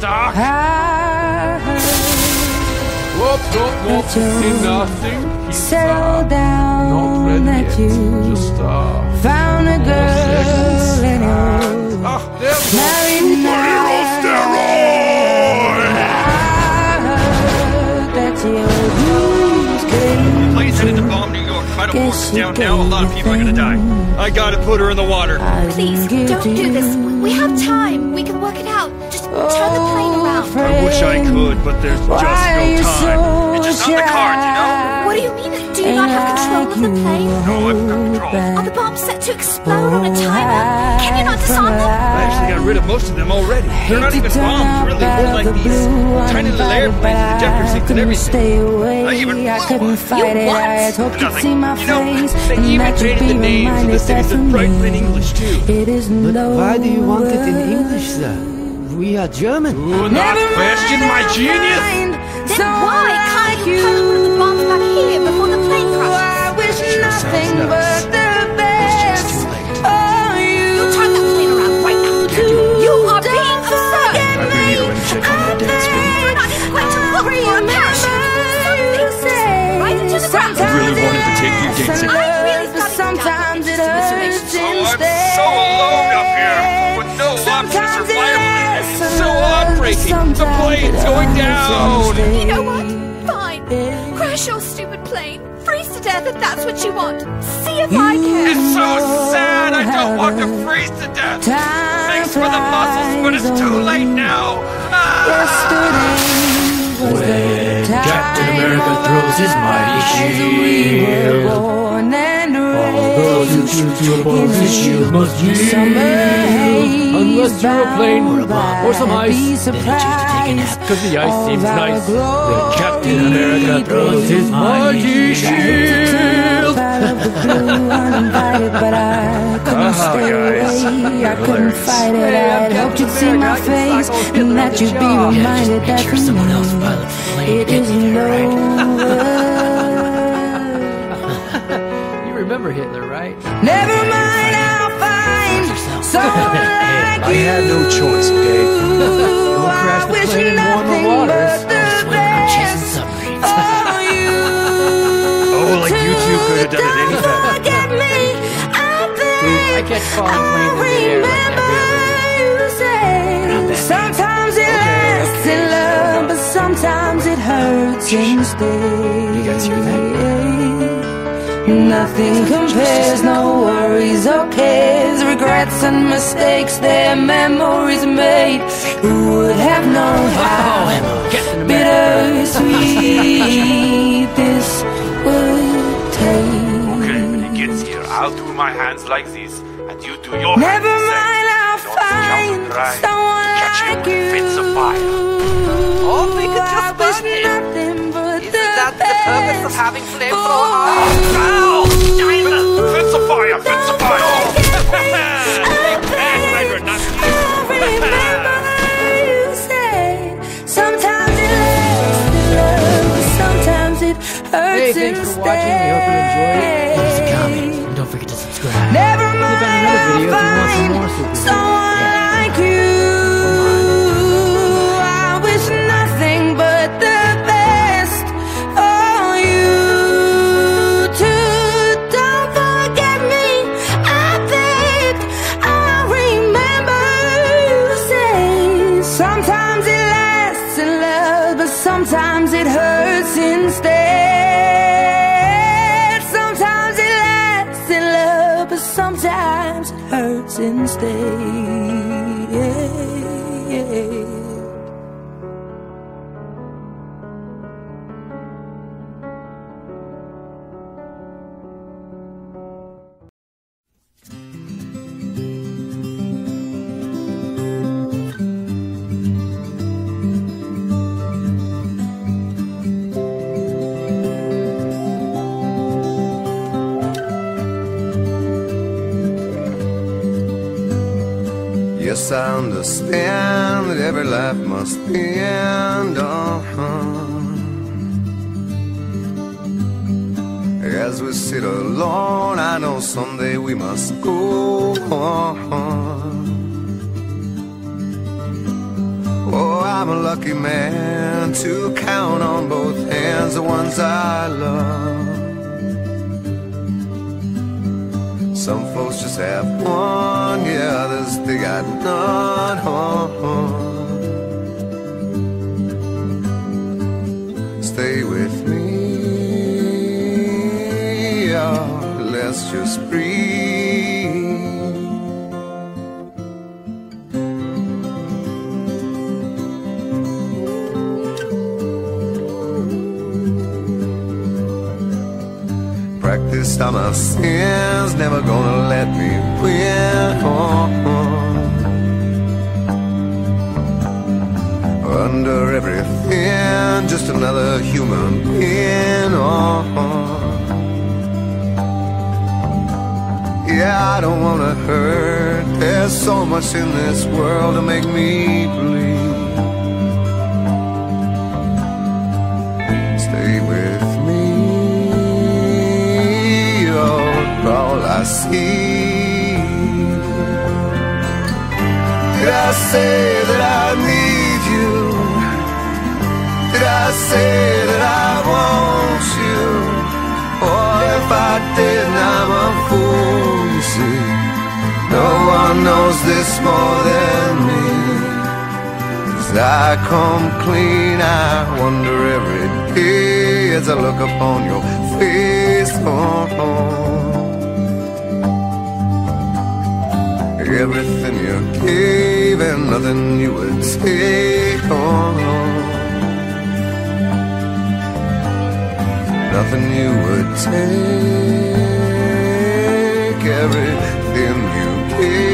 Stark. I heard Whoop, whoop, whoop. That you See nothing. He's settle uh, down not ready that yet. you Just uh, found a girl seconds. and you ah, there we go. married now. I heard that you used to headed to bomb New York. If I don't Guess force it down now, a lot of people are gonna die. I gotta put her in the water. Please, don't do this. We have time. We can work it out. Just turn the plane around. I wish I could, but there's just Why are you no time. It's just so on the cards, you know? What do you mean? Do you not have control of the plane? No, I've got control. Are the bombs set to explode on a timer? Can you not disarm them? I actually got rid of most of them already. They're not even bombs, really. More like these tiny little airplanes with ejector seats and everything. Stay away. I even I couldn't one. fight You it. what? I had hoped you'd Nothing. see my You know, face they and even that you'd created be the names of the reminded cities that in for Brighton in English, too. It isn't But why do you want it in. English, sir? We are German. Do not Never question my genius. find Then someone why can't you put one of the bombs back here before the plane crashes? I wish nothing nuts. but heartbreaking. The sometimes plane's going down. You know what? Fine. Crash your stupid plane. Freeze to death if that's what you want. See if I can. It's so sad. I don't want to freeze to death. Thanks for the muscles, but it's too late now. Ah! Yesterday was the Captain America throws his mighty shield. We were born and All those who raised choose to oppose his must yield. Unless you're a plane or a bomb or some ice, the then you choose to take a nap because the ice seems nice. Then Captain America throws his mighty shield. Out of the blue, uninvited, but I couldn't Ah, stay guys. away. I couldn't fight it. I'd hoped you'd see my. I face and that you'd be reminded that someone else the plane. it isn't over. Remember Hitler, right? Never mind, I'll find someone like I you. had no choice, okay? crash I the wish plane in warmer nothing waters. but the best submarines. for you. Oh, like you two could have done it any Don't better. me. I Dude, I catch falling planes in the like every other you say sometimes it lasts in love, but sometimes it hurts instead. You guys hear Nothing compares, no worries or cares, regrets and mistakes, their memories made. Who would have known how oh, Captain America. bittersweet this would take? Okay, when he gets here, I'll do my hands like this, and you do your Never hands the mind, I'll Don't find someone Catch like with you. fits of fire. Oh, we could I just remember you said sometimes it lasts in love, but sometimes it hurts Hey, thanks for watching. We hope you enjoyed. it. Leave us a comment and don't forget to subscribe. Lasts in love, but sometimes it hurts instead. Sometimes it lasts in love, but sometimes it hurts instead. I understand that every life must end. Uh-huh. As we sit alone, I know someday we must go on. Oh, I'm a lucky man to count on both hands the ones I love. Some folks just have one, yeah, others they got none. Stay with me, yeah, let's just breathe. On my sins, never gonna let me win. Oh. Under everything, just another human being. Oh. Yeah, I don't wanna hurt. There's so much in this world to make me bleed. You're I. Did say that I need you? Did I say that I want you? Or if I didn't, I'm a fool, you see. No one knows this more than me. As I come clean, I wonder every day as I look upon your face. Oh, oh. Everything you gave and nothing you would take on. Nothing you would take. Everything you gave.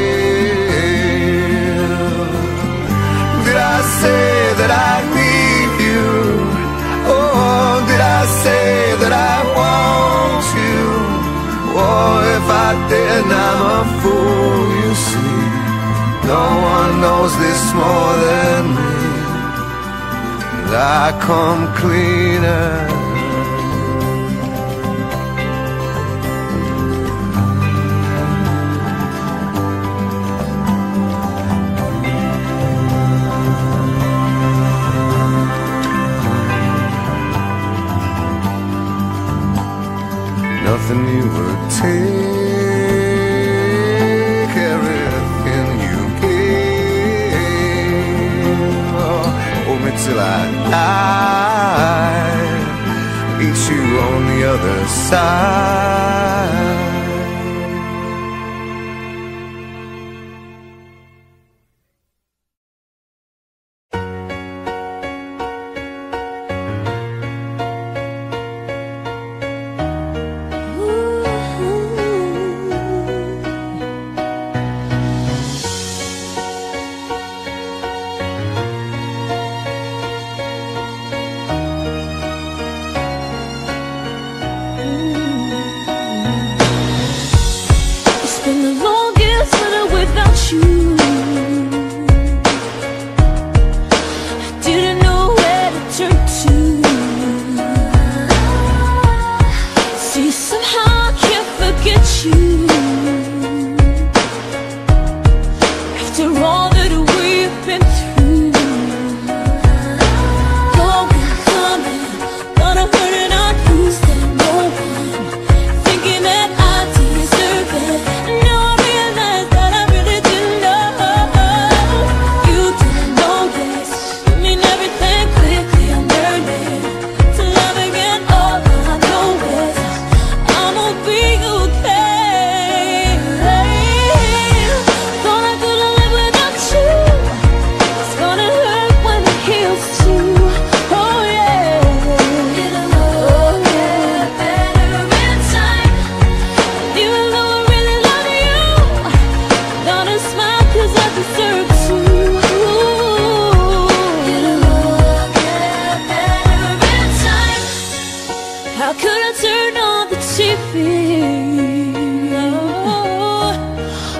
Did I say that I need you? Oh, did I say that I want you? Oh, if I didn't, I'm a fool. No one knows this more than me. And I come cleaner. Nothing you would take, hold I die. Meet you on the other side. That we've been through,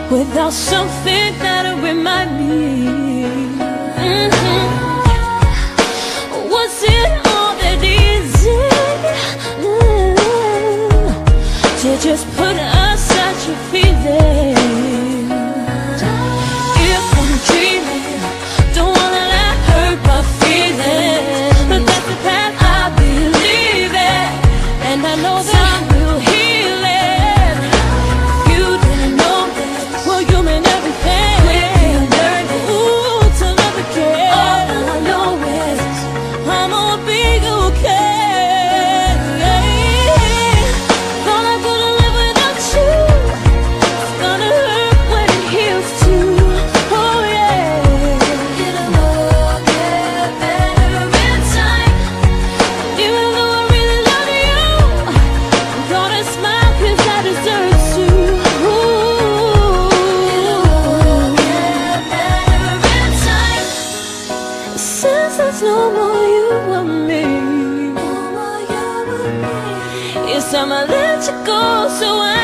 without something that'll remind me? It's time I let you go so I